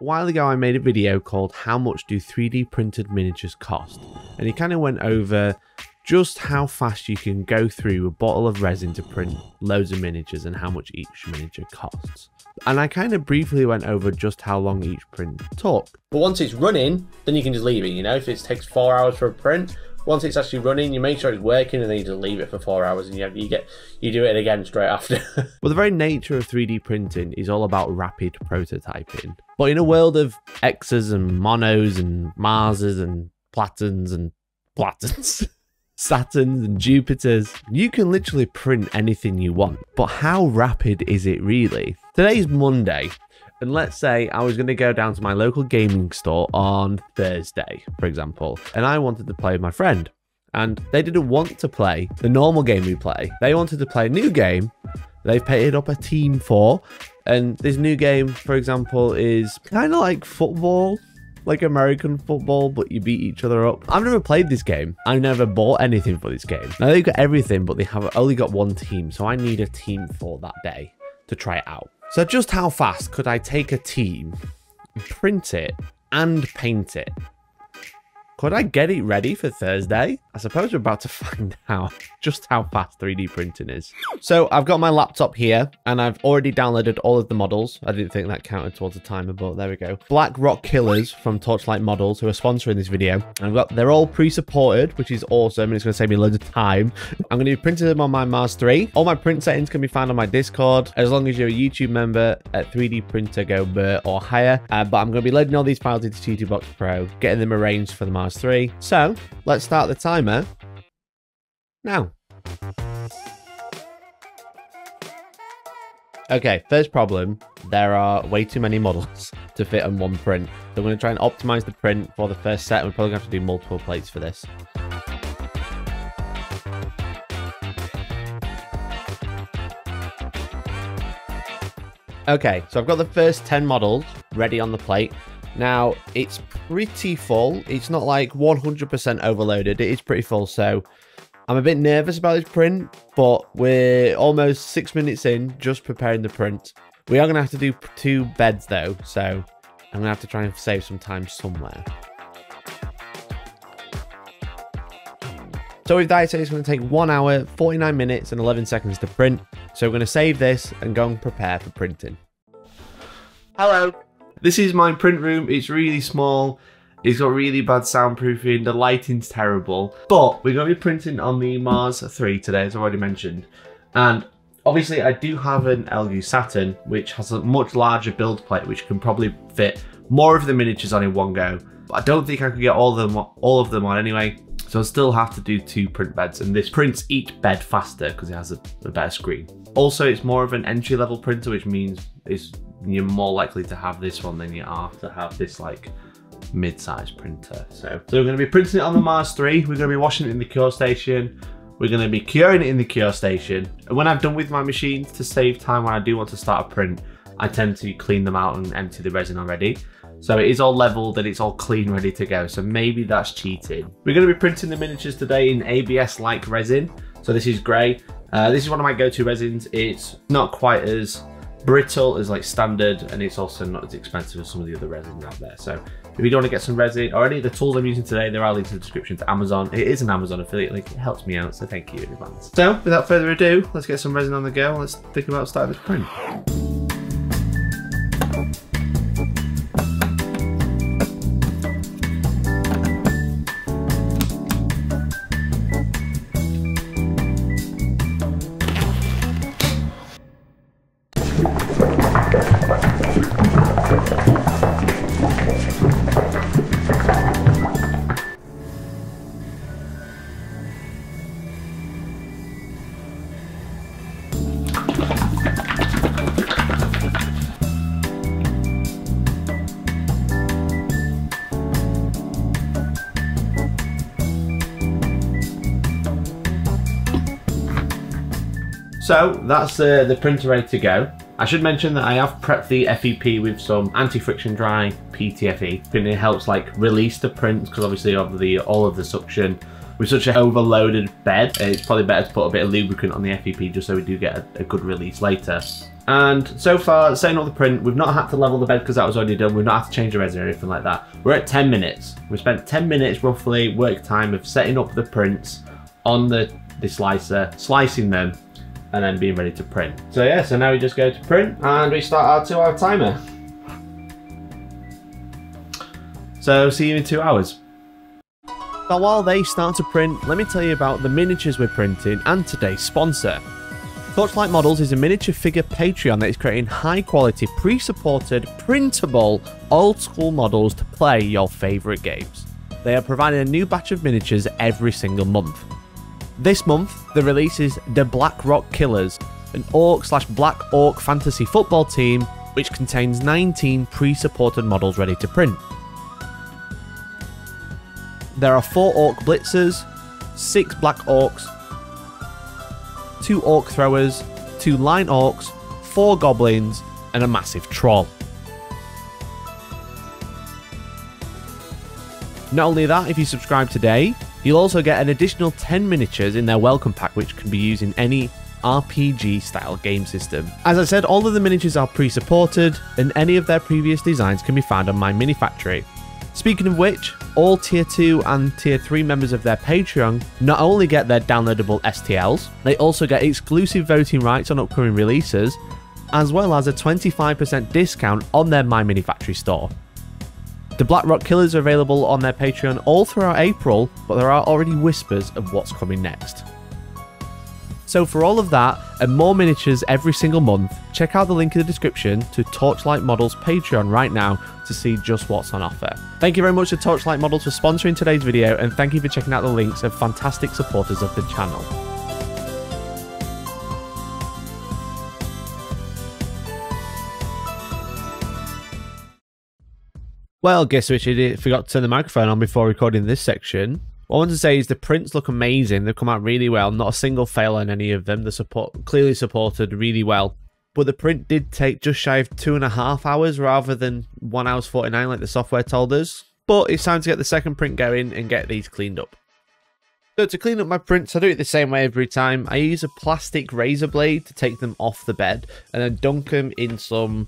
A while ago I made a video called how much do 3D printed miniatures cost and it kind of went over just how fast you can go through a bottle of resin to print loads of miniatures and how much each miniature costs. And I kind of briefly went over just how long each print took. But once it's running, then you can just leave it, you know? If it takes four hours for a print, once it's actually running, you make sure it's working, and then you just leave it for four hours, and you, you get you do it again straight after. well, the very nature of 3D printing is all about rapid prototyping. But in a world of X's and monos and Marses and Platons and Platons. Saturns and Jupiters. You can literally print anything you want, but how rapid is it really? Today's Monday, and let's say I was going to go down to my local gaming store on Thursday, for example, and I wanted to play with my friend. And they didn't want to play the normal game we play. They wanted to play a new game they've painted up a team for. And this new game, for example, is kind of like football, like American football, but you beat each other up. I've never played this game. I've never bought anything for this game. Now they've got everything, but they have only got one team. So I need a team for that day to try it out. So just how fast could I take a team, print it, and paint it? Could I get it ready for Thursday? I suppose we're about to find out just how fast 3D printing is. So I've got my laptop here and I've already downloaded all of the models. I didn't think that counted towards the timer, but there we go. Black Rock Killers from Torchlight Models who are sponsoring this video. Got, they're all pre-supported, which is awesome. And it's going to save me loads of time. I'm going to be printing them on my Mars 3. All my print settings can be found on my Discord, as long as you're a YouTube member at 3D Printer Go Bur or higher. Uh, but I'm going to be loading all these files into ChiTuBox Pro, getting them arranged for the Mars 3. So let's start the timer now. Okay, first problem, there are way too many models to fit on one print. So I'm going to try and optimize the print for the first set. We're probably going to have to do multiple plates for this. Okay, so I've got the first 10 models ready on the plate. Now, it's pretty full. It's not like 100% overloaded. It is pretty full, so I'm a bit nervous about this print, but we're almost six minutes in, just preparing the print. We are going to have to do two beds, though, so I'm going to have to try and save some time somewhere. So with that, it's going to take 1 hour, 49 minutes and 11 seconds to print. So we're going to save this and go and prepare for printing. Hello. This is my print room. It's really small. It's got really bad soundproofing. The lighting's terrible. But we're going to be printing on the Mars 3 today, as I already mentioned. And obviously I do have an Elegoo Saturn, which has a much larger build plate, which can probably fit more of the miniatures on in one go. But I don't think I could get all of them, all of them on anyway. So I still have to do two print beds and this prints each bed faster because it has a, a, better screen. Also, it's more of an entry level printer, which means it's, you're more likely to have this one than you are to have this like mid-sized printer. So, so we're going to be printing it on the Mars 3. We're going to be washing it in the cure station. We're going to be curing it in the cure station. And when I've done with my machines to save time when I do want to start a print, I tend to clean them out and empty the resin already. So it is all leveled and it's all clean, ready to go. So maybe that's cheating. We're going to be printing the miniatures today in ABS-like resin. So this is grey. Uh, this is one of my go-to resins. It's not quite as brittle is like standard and it's also not as expensive as some of the other resins out there. So if you don't want to get some resin or any of the tools I'm using today, there are links in the description to Amazon. It is an Amazon affiliate link. It helps me out, so thank you in advance. So without further ado, let's get some resin on the go let's think about starting this print. So that's uh, the printer ready to go. I should mention that I have prepped the FEP with some anti-friction dry PTFE. I think it helps like release the prints because obviously of the all of the suction with such an overloaded bed, it's probably better to put a bit of lubricant on the FEP just so we do get a, a good release later. And so far, setting up the print, we've not had to level the bed because that was already done. We've not had to change the resin or anything like that. We're at 10 minutes. We spent 10 minutes roughly work time of setting up the prints on the, the slicer, slicing them, and then being ready to print. So yeah, so now we just go to print and we start our two hour timer. So see you in two hours. But while they start to print, let me tell you about the miniatures we're printing and today's sponsor. Torchlight Models is a miniature figure Patreon that is creating high quality, pre-supported, printable, old school models to play your favourite games. They are providing a new batch of miniatures every single month. This month, the release is The Black Rock Killers, an orc slash black orc fantasy football team which contains 19 pre-supported models ready to print. There are 4 orc blitzers, 6 black orcs, 2 orc throwers, 2 line orcs, 4 goblins, and a massive troll. Not only that, if you subscribe today, you'll also get an additional 10 miniatures in their welcome pack which can be used in any RPG style game system. As I said, all of the miniatures are pre-supported and any of their previous designs can be found on MyMiniFactory. Speaking of which, all tier 2 and tier 3 members of their Patreon not only get their downloadable STLs, they also get exclusive voting rights on upcoming releases, as well as a 25% discount on their MyMiniFactory store. The Black Rock Killers are available on their Patreon all throughout April, but there are already whispers of what's coming next. So for all of that and more miniatures every single month, check out the link in the description to Torchlight Models Patreon right now to see just what's on offer. Thank you very much to Torchlight Models for sponsoring today's video and thank you for checking out the links of fantastic supporters of the channel. Well, guess which idiot forgot to turn the microphone on before recording this section. What I want to say is the prints look amazing. They've come out really well. Not a single fail on any of them. They're support clearly supported really well. But the print did take just shy of two and a half hours rather than one hours 49 like the software told us. But it's time to get the second print going and get these cleaned up. So to clean up my prints, I do it the same way every time. I use a plastic razor blade to take them off the bed and then dunk them in some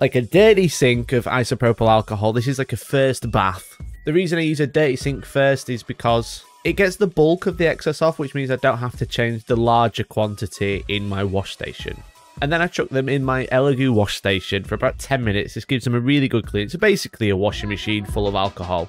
like a dirty sink of isopropyl alcohol. This is like a first bath. The reason I use a dirty sink first is because it gets the bulk of the excess off, which means I don't have to change the larger quantity in my wash station. And then I chuck them in my Elegoo wash station for about 10 minutes. This gives them a really good clean. It's basically a washing machine full of alcohol.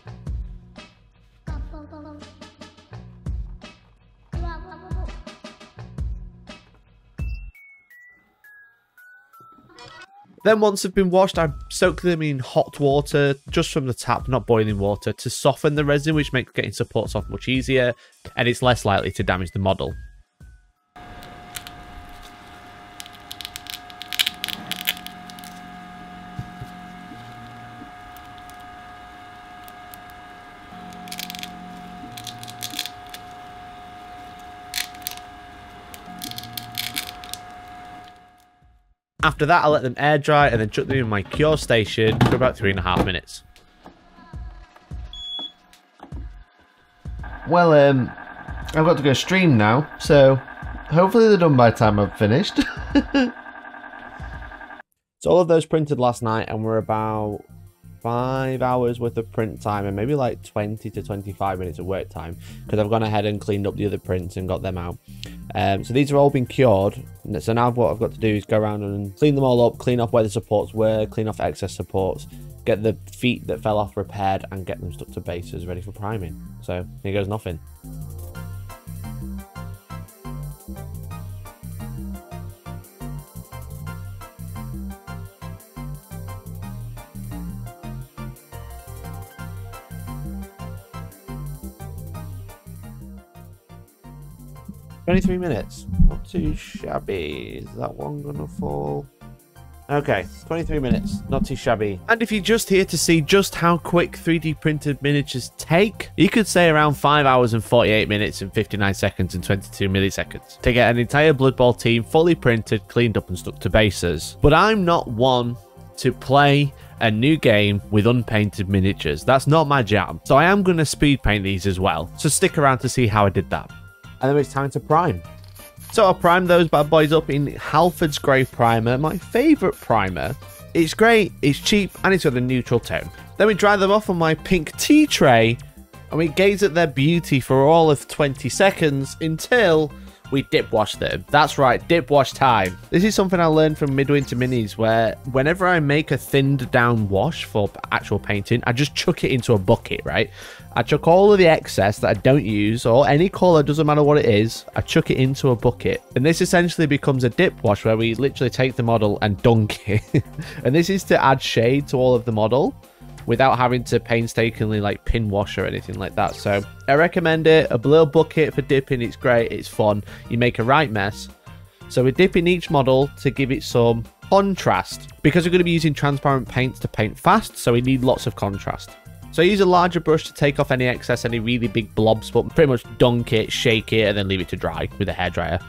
Then once they've been washed, I soak them in hot water, just from the tap, not boiling water, to soften the resin, which makes getting supports off much easier, and it's less likely to damage the model. After that, I'll let them air dry and then chuck them in my cure station for about three and a half minutes. Well, um, I've got to go stream now, so hopefully they're done by the time I've finished. so all of those printed last night and we're about five hours worth of print time and maybe like 20 to 25 minutes of work time because I've gone ahead and cleaned up the other prints and got them out. Um, so these have all been cured. So now what I've got to do is go around and clean them all up, clean off where the supports were, clean off excess supports, get the feet that fell off repaired and get them stuck to bases ready for priming. So here goes nothing. 23 minutes. Not too shabby. Is that one gonna fall? Okay, 23 minutes. Not too shabby. And if you're just here to see just how quick 3D printed miniatures take, you could say around 5 hours and 48 minutes and 59 seconds and 22 milliseconds to get an entire Blood Bowl team fully printed, cleaned up and stuck to bases. But I'm not one to play a new game with unpainted miniatures. That's not my jam. So I am going to speed paint these as well. So stick around to see how I did that and then it's time to prime. So I'll prime those bad boys up in Halford's Grey Primer, my favourite primer. It's great, it's cheap, and it's got a neutral tone. Then we dry them off on my pink tea tray, and we gaze at their beauty for all of 20 seconds until we dip wash them. That's right, dip wash time. This is something I learned from Midwinter Minis where whenever I make a thinned down wash for actual painting, I just chuck it into a bucket, right? I chuck all of the excess that I don't use or any colour, doesn't matter what it is, I chuck it into a bucket. And this essentially becomes a dip wash where we literally take the model and dunk it. and this is to add shade to all of the model without having to painstakingly like pin wash or anything like that. So I recommend it. A little bucket for dipping, it's great, it's fun. You make a right mess. So we're dipping each model to give it some contrast because we're going to be using transparent paints to paint fast, so we need lots of contrast. So I use a larger brush to take off any excess, any really big blobs, but pretty much dunk it, shake it, and then leave it to dry with a hairdryer.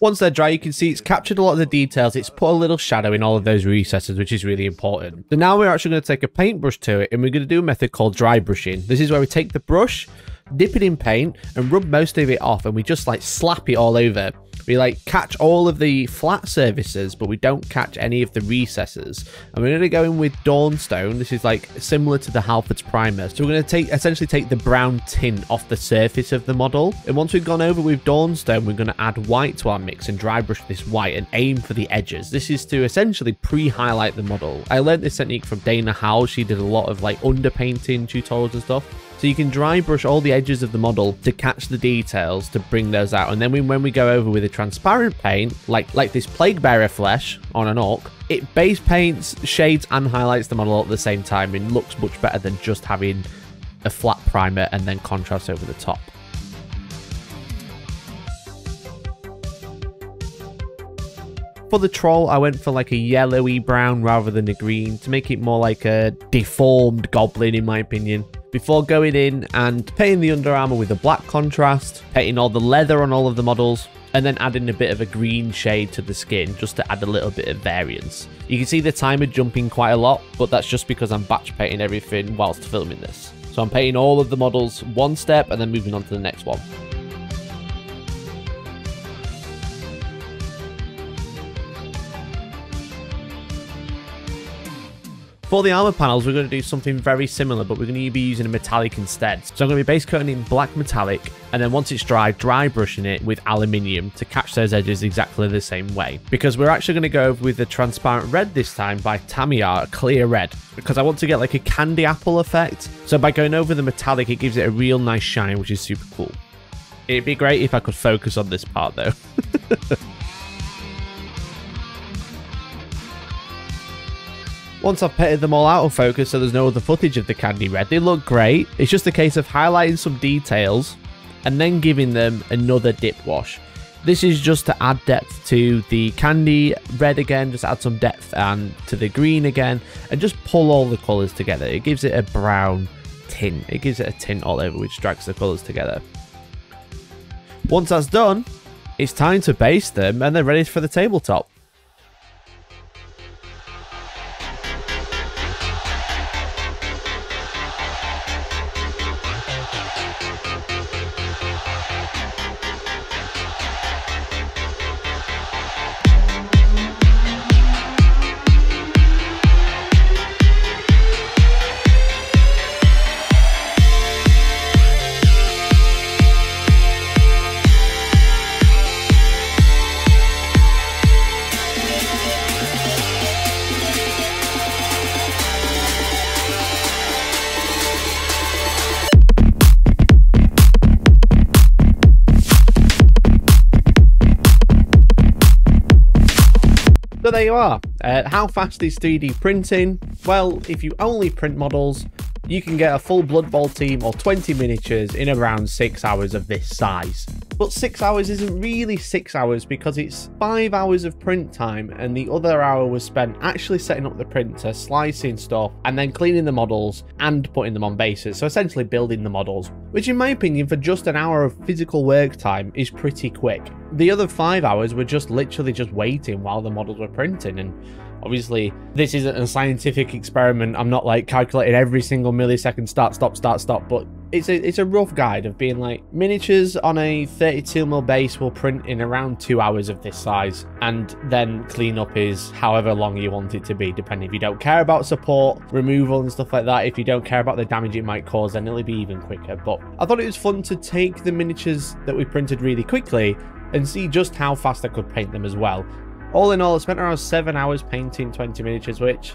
Once they're dry, you can see it's captured a lot of the details. It's put a little shadow in all of those recesses, which is really important. So now we're actually going to take a paintbrush to it, and we're going to do a method called dry brushing. This is where we take the brush, dip it in paint, and rub most of it off, and we just like slap it all over. We like catch all of the flat surfaces, but we don't catch any of the recesses. And we're going to go in with Dawnstone. This is like similar to the Halford's Primer. So we're going to take essentially take the brown tint off the surface of the model. And once we've gone over with Dawnstone, we're going to add white to our mix and dry brush this white and aim for the edges. This is to essentially pre-highlight the model. I learned this technique from Dana Howl. She did a lot of like underpainting tutorials and stuff. So you can dry brush all the edges of the model to catch the details to bring those out. And then we, when we go over with a transparent paint, like, like this Plaguebearer flesh on an orc, it base paints, shades and highlights the model at the same time and looks much better than just having a flat primer and then contrast over the top. For the troll, I went for like a yellowy brown rather than a green to make it more like a deformed goblin in my opinion. Before going in and painting the Under Armour with a black contrast, painting all the leather on all of the models, and then adding a bit of a green shade to the skin just to add a little bit of variance. You can see the timer jumping quite a lot, but that's just because I'm batch painting everything whilst filming this. So I'm painting all of the models one step and then moving on to the next one. For the armor panels, we're going to do something very similar, but we're going to be using a metallic instead. So I'm going to be base coating in black metallic, and then once it's dry, dry brushing it with aluminium to catch those edges exactly the same way. Because we're actually going to go over with the transparent red this time by Tamiya, clear red, because I want to get like a candy apple effect. So by going over the metallic, it gives it a real nice shine, which is super cool. It'd be great if I could focus on this part though. Once I've petted them all out of focus so there's no other footage of the candy red, they look great. It's just a case of highlighting some details and then giving them another dip wash. This is just to add depth to the candy red again, just add some depth and to the green again, and just pull all the colours together. It gives it a brown tint. It gives it a tint all over, which drags the colours together. Once that's done, it's time to base them and they're ready for the tabletop. There you are. Uh, how fast is 3D printing? Well, if you only print models, you can get a full Blood Bowl team or 20 miniatures in around 6 hours of this size. But six hours isn't really six hours because it's five hours of print time and the other hour was spent actually setting up the printer, slicing stuff, and then cleaning the models and putting them on bases. So essentially building the models, which in my opinion for just an hour of physical work time is pretty quick. The other five hours were just literally just waiting while the models were printing and Obviously, this isn't a scientific experiment. I'm not like calculating every single millisecond start, stop, start, stop, but it's a it's a rough guide of being like miniatures on a 32 mil base will print in around two hours of this size, and then cleanup is however long you want it to be, depending if you don't care about support, removal, and stuff like that. If you don't care about the damage it might cause, then it'll be even quicker. But I thought it was fun to take the miniatures that we printed really quickly and see just how fast I could paint them as well. All in all, I spent around 7 hours painting 20 miniatures, which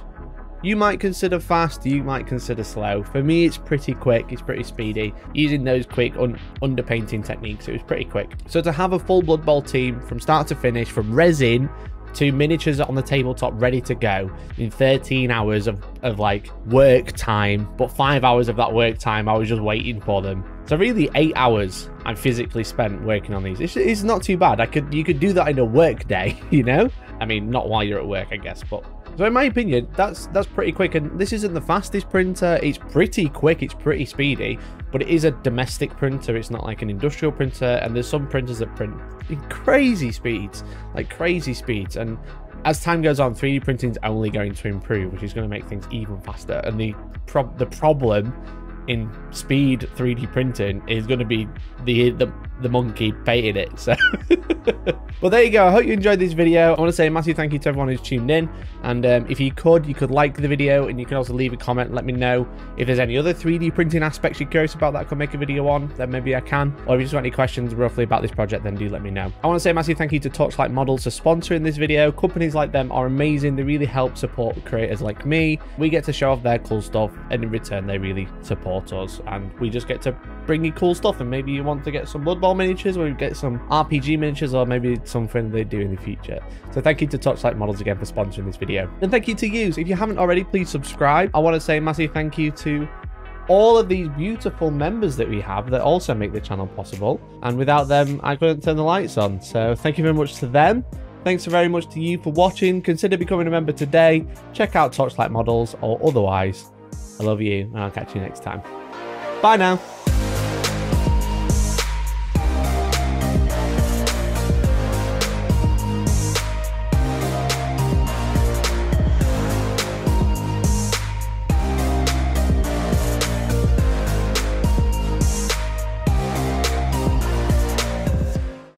you might consider fast, you might consider slow. For me, it's pretty quick, it's pretty speedy. Using those quick un underpainting techniques, it was pretty quick. So to have a full Blood Bowl team from start to finish, from resin to miniatures on the tabletop ready to go in 13 hours of, of like work time, but five hours of that work time, I was just waiting for them. So really eight hours I physically spent working on these. It's, it's not too bad. I could You could do that in a work day, you know? I mean, not while you're at work, I guess, but so in my opinion, that's that's pretty quick. And this isn't the fastest printer. It's pretty quick. It's pretty speedy. But it is a domestic printer. It's not like an industrial printer. And there's some printers that print in crazy speeds, like crazy speeds. And as time goes on, 3D printing is only going to improve, which is going to make things even faster. And the pro the problem in speed 3D printing is going to be the the, the monkey painting it. So, well, there you go. I hope you enjoyed this video. I want to say a massive thank you to everyone who's tuned in. And um, if you could, you could like the video and you can also leave a comment. Let me know if there's any other 3D printing aspects you're curious about that I could make a video on. Then maybe I can. Or if you just want any questions roughly about this project, then do let me know. I want to say a massive thank you to Torchlight Models for sponsoring this video. Companies like them are amazing. They really help support creators like me. We get to show off their cool stuff, and in return, they really support support us and we just get to bring you cool stuff and maybe you want to get some Blood Miniatures or get some RPG miniatures or maybe something they do in the future. So thank you to Torchlight Models again for sponsoring this video. And thank you to you. If you haven't already, please subscribe. I want to say massive thank you to all of these beautiful members that we have that also make the channel possible. And without them, I couldn't turn the lights on. So thank you very much to them. Thanks very much to you for watching. Consider becoming a member today. Check out Torchlight Models or otherwise. I love you, and I'll catch you next time. Bye now.